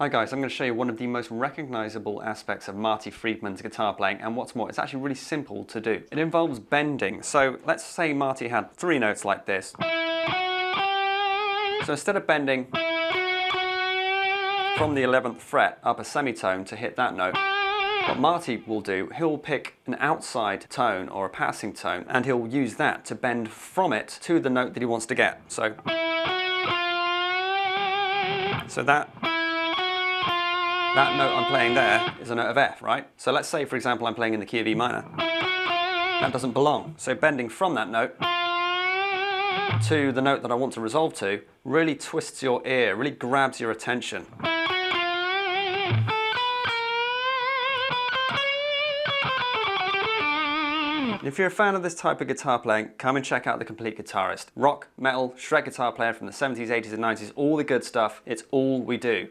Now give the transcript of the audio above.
Hi guys, I'm going to show you one of the most recognizable aspects of Marty Friedman's guitar playing and what's more, it's actually really simple to do. It involves bending. So let's say Marty had three notes like this. So instead of bending from the 11th fret up a semitone to hit that note, what Marty will do, he'll pick an outside tone or a passing tone and he'll use that to bend from it to the note that he wants to get. So, so that that note I'm playing there is a note of F, right? So let's say, for example, I'm playing in the key of E minor. That doesn't belong. So bending from that note to the note that I want to resolve to really twists your ear, really grabs your attention. If you're a fan of this type of guitar playing, come and check out The Complete Guitarist. Rock, metal, shred guitar player from the 70s, 80s and 90s, all the good stuff, it's all we do.